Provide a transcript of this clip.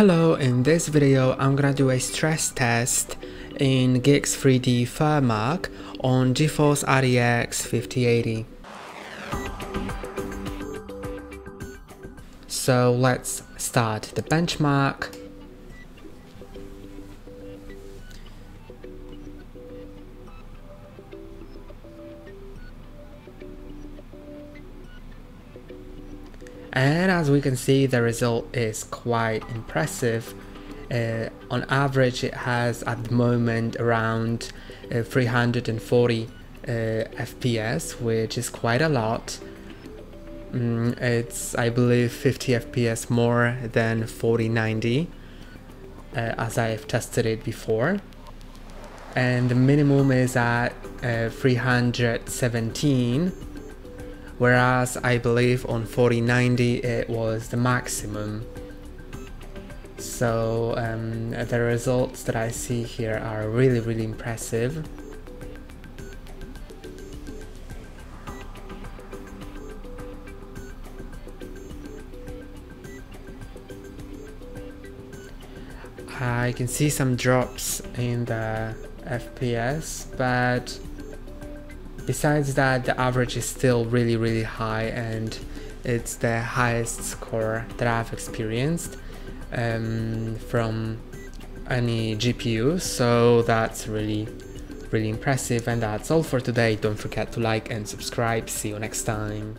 Hello, in this video I'm gonna do a stress test in Geeks 3D FurMark on GeForce RTX 5080. So let's start the benchmark. And as we can see the result is quite impressive. Uh, on average it has at the moment around uh, 340 uh, FPS which is quite a lot. Mm, it's I believe 50 FPS more than 4090 uh, as I have tested it before. And the minimum is at uh, 317 whereas I believe on 4090 it was the maximum. So um, the results that I see here are really really impressive. I can see some drops in the FPS, but Besides that, the average is still really, really high and it's the highest score that I've experienced um, from any GPU, so that's really, really impressive. And that's all for today. Don't forget to like and subscribe. See you next time.